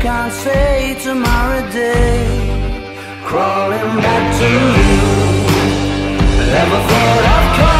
can't say tomorrow day. Crawling back to you. Never thought of calling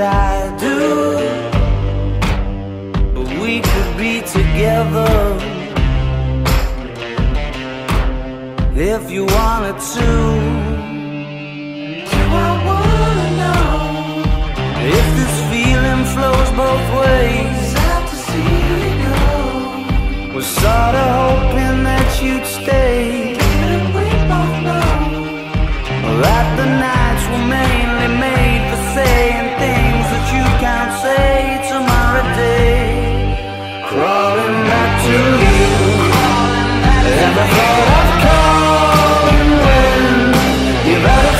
I do but we could be together if you wanted to. Do I wanna know if this feeling flows both ways? Sad to see you go. Was sorta hoping that you'd stay. That the nights were mainly made for saying Ever thought of calling when you've had a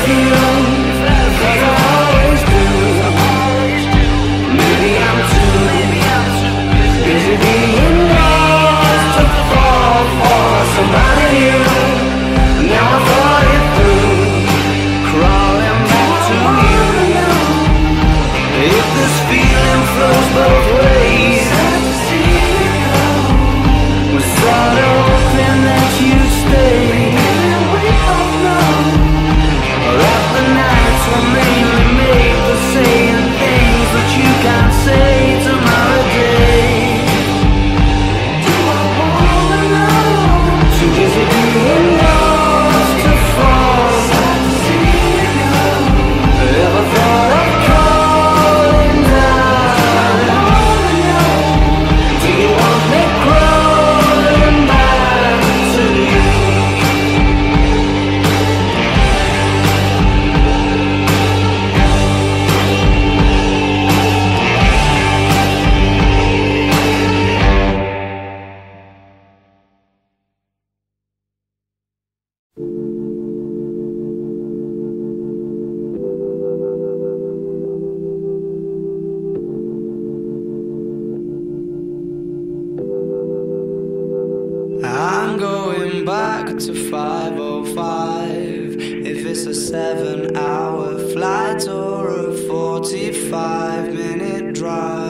back to 505. If it's a seven hour flight or a 45 minute drive.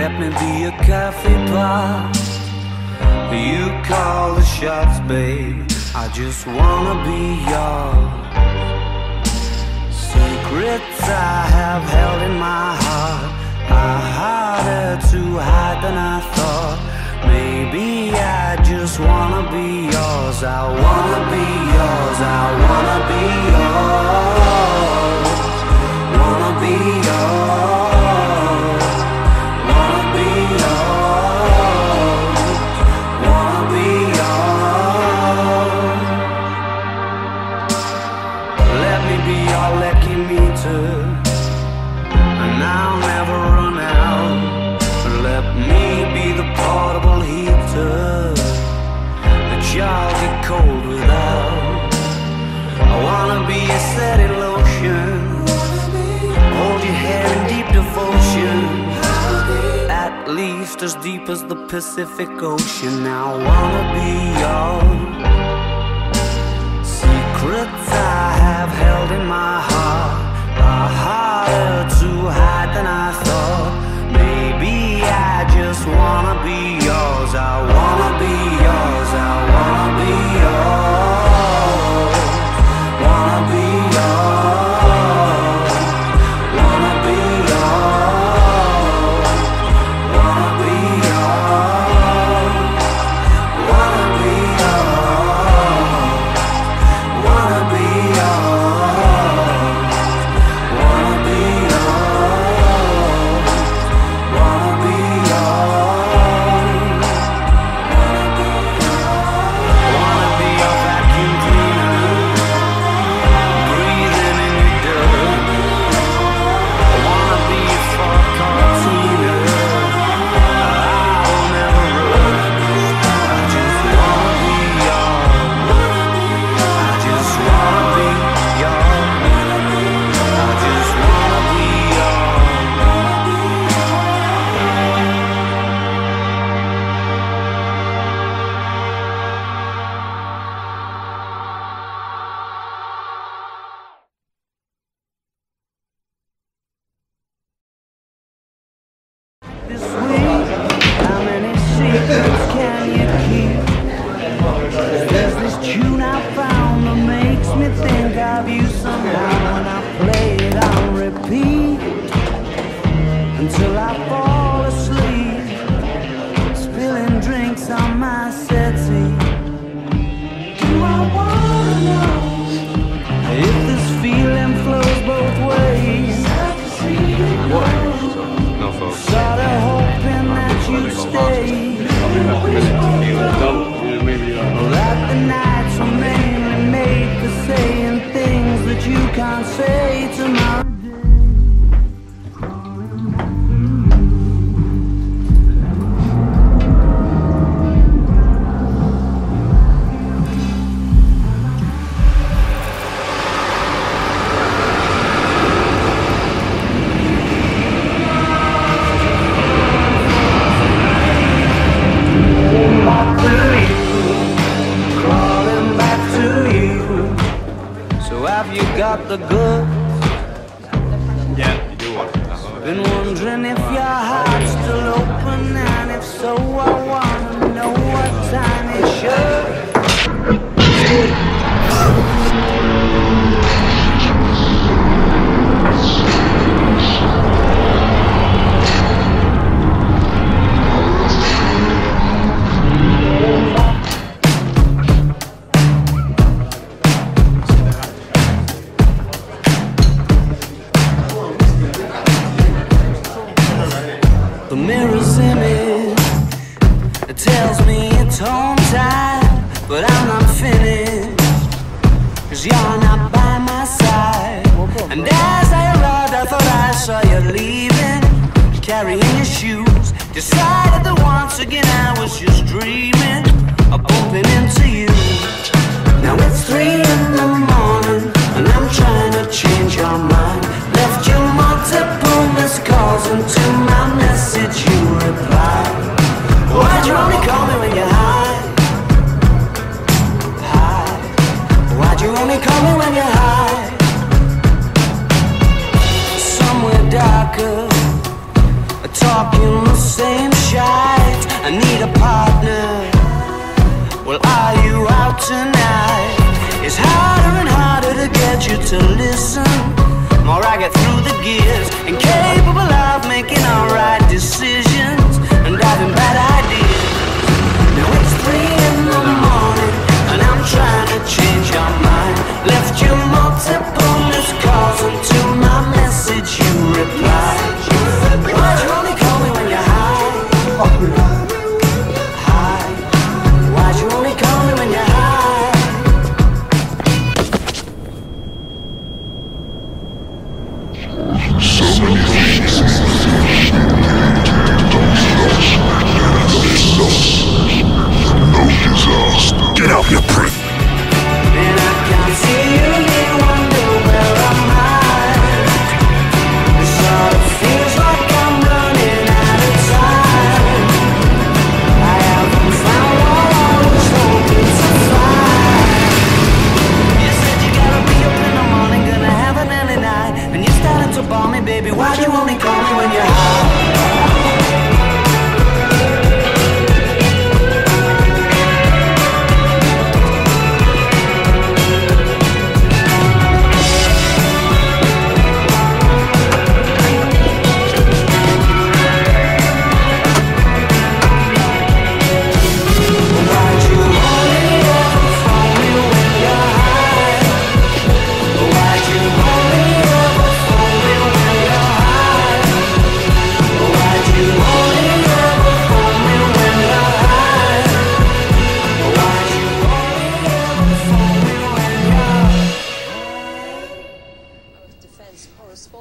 Let me be a coffee pot. You call the shots, babe. I just wanna be yours. Secrets I have held in my heart are harder to hide than I thought. Maybe I just wanna be yours. I wanna be yours. I wanna be yours wanna be yours. as deep as the Pacific Ocean. I wanna be yours. Secrets I have held in my heart.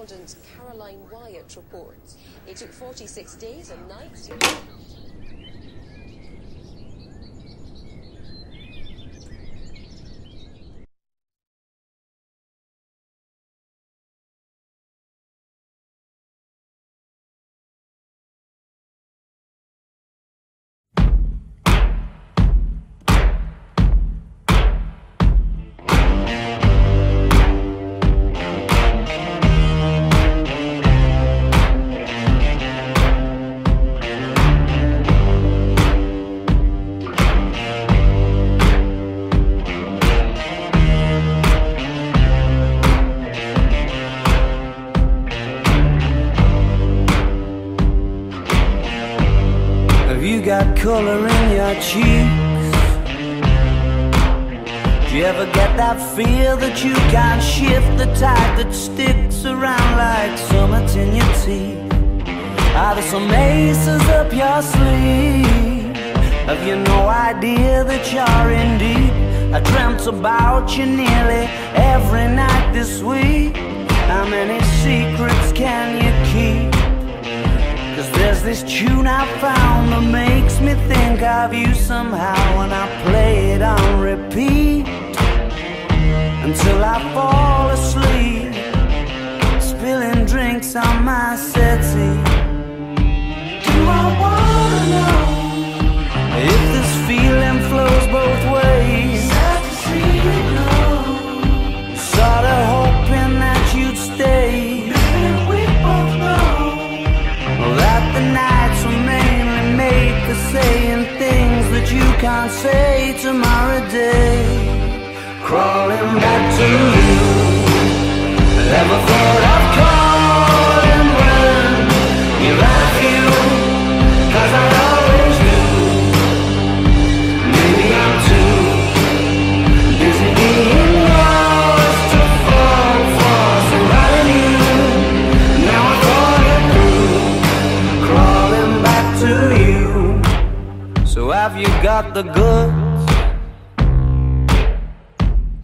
Correspondent Caroline Wyatt reports. It took 46 days and nights ever get that feel that you can't shift the tide that sticks around like summits in your teeth? Are there some aces up your sleeve? Have you no idea that you're in deep? I dreamt about you nearly every night this week. How many secrets can you keep? Cause there's this tune I found that makes me think of you somehow when I play it on repeat until I fall asleep, spilling drinks on my settee. Do I wanna know if this feeling flows both ways? Sad to see you go. Sorta hoping that you'd stay. saying things that you can't say tomorrow day. Crawling back to you. Never thought of calling when you left you. Cause I always knew. Maybe I'm too busy being lost to fall for somebody new. Now I thought it through crawling back to you. So have you got the goods?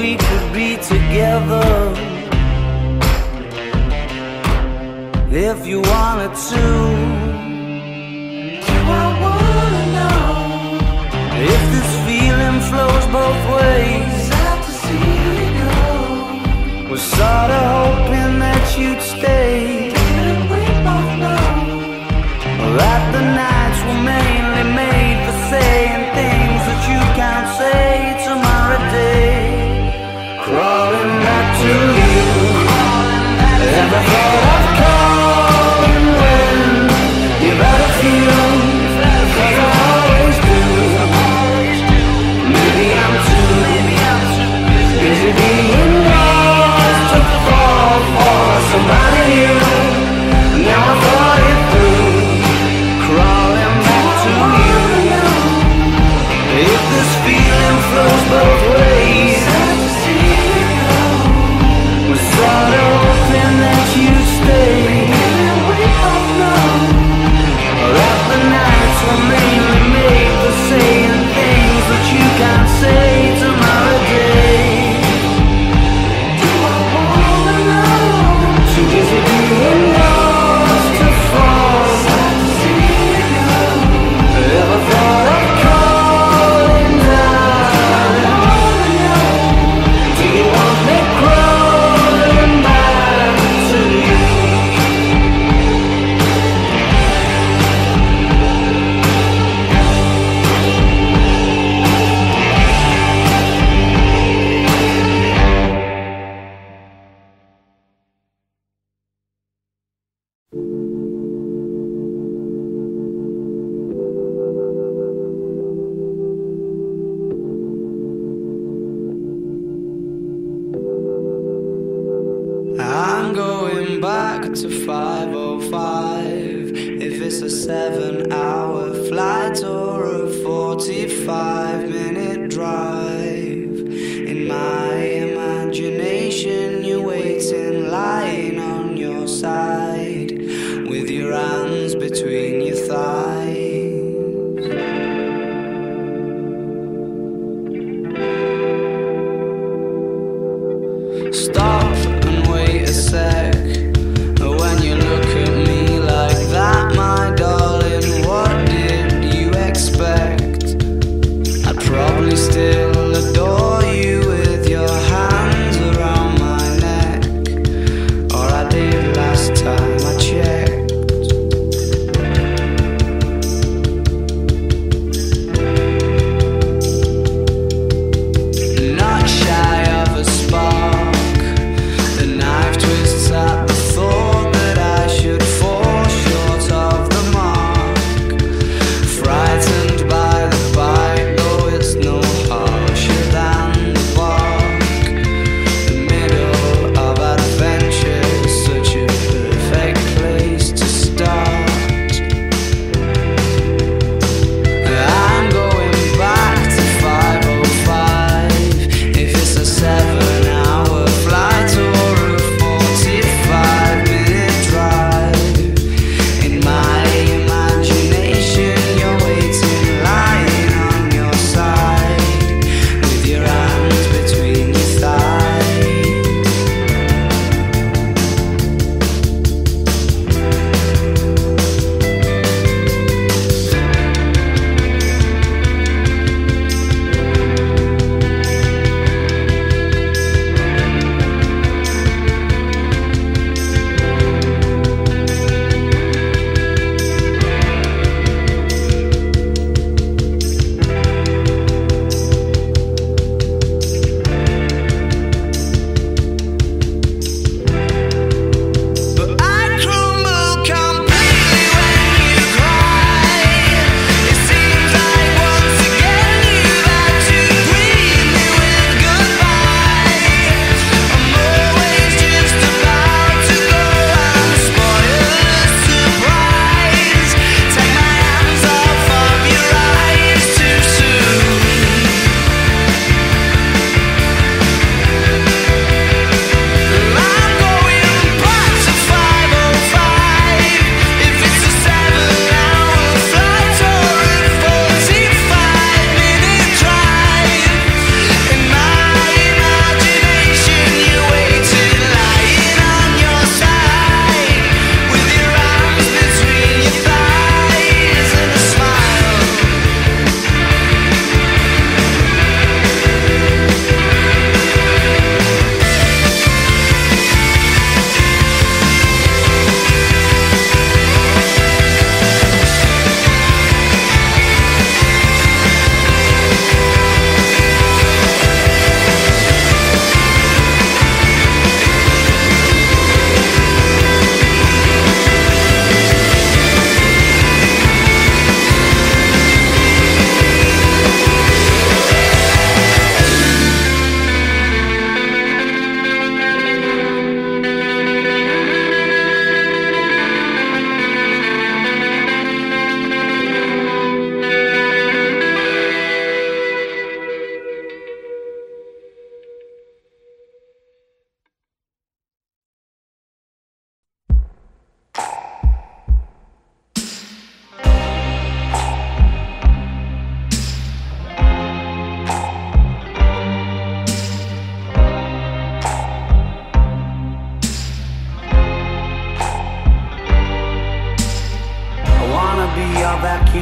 we could be together. If you wanted to. Do I wanna know. If this feeling flows both ways. I'd Was sorta hoping that you'd stay. Didn't we both know. That the night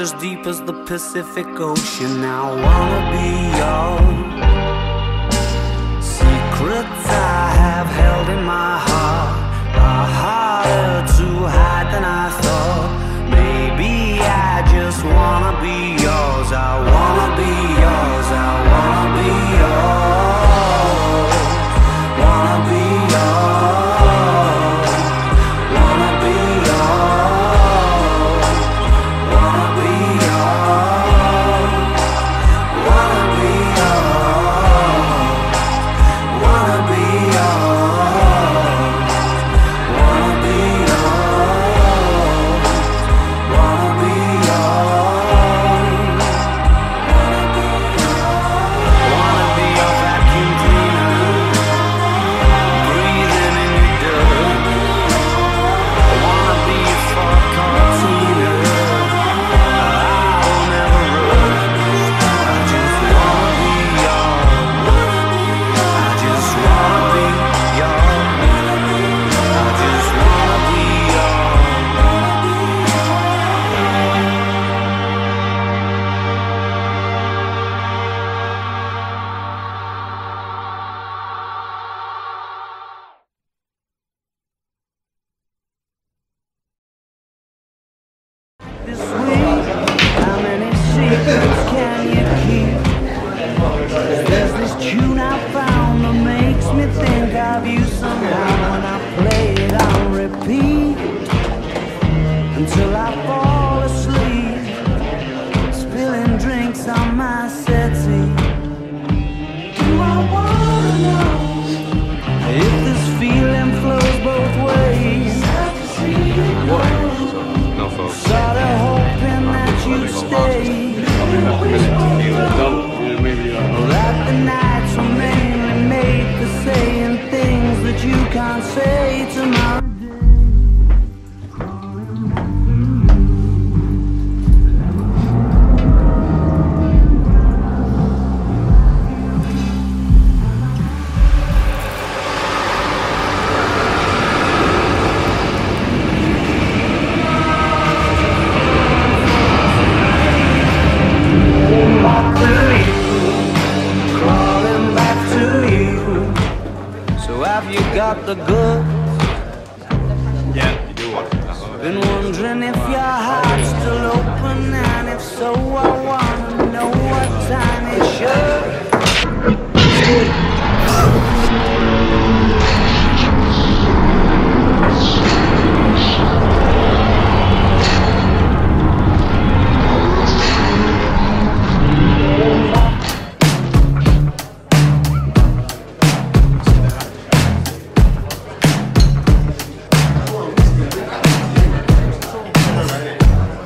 As deep as the Pacific Ocean. I wanna be yours. Secrets I have held in my heart are harder to hide than I thought. Maybe I just wanna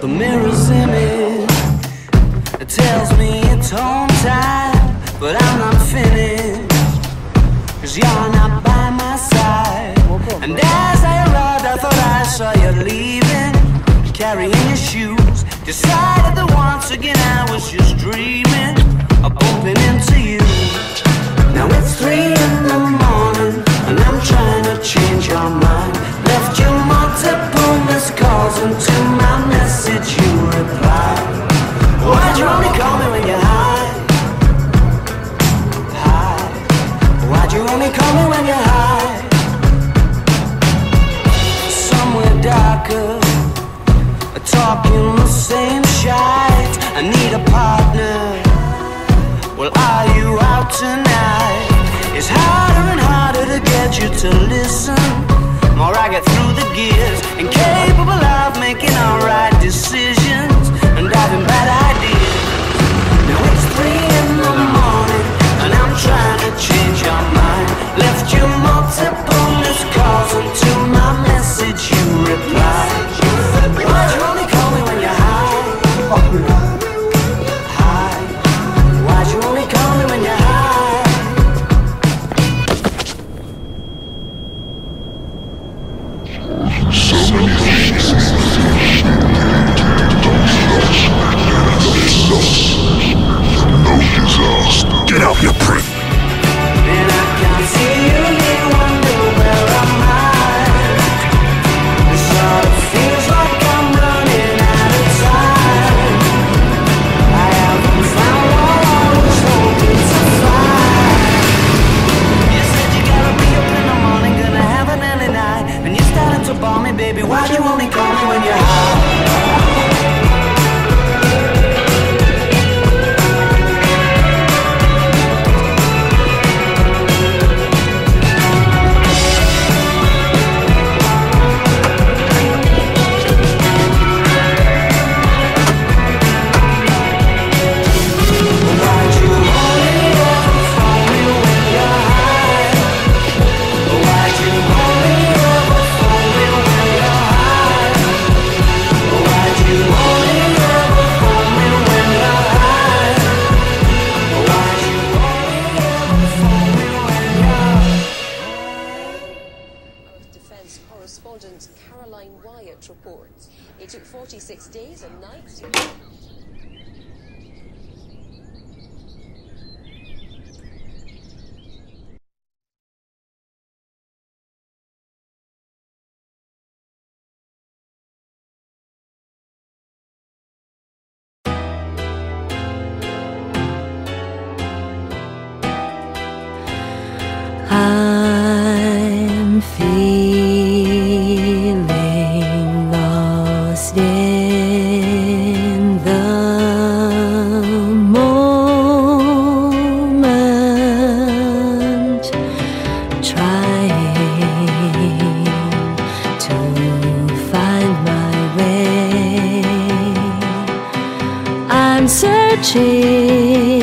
The mirror's image it tells me it's home time, but I'm not finished. Cause you're not by my side. And as I arrived, I thought I saw you leaving, carrying your shoes. Decided that once again I was just dreaming of bumping into you. Now it's three in the morning, and I'm trying to change your mind. Left you multiple reports. I message you reply Why'd you only call me when you're high? High Why'd you only call me when you're high? Somewhere darker Talking the same shite I need a partner Well, are you out tonight? It's harder and harder to get you to listen More I get through the gears Incapable 起